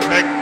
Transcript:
perfect.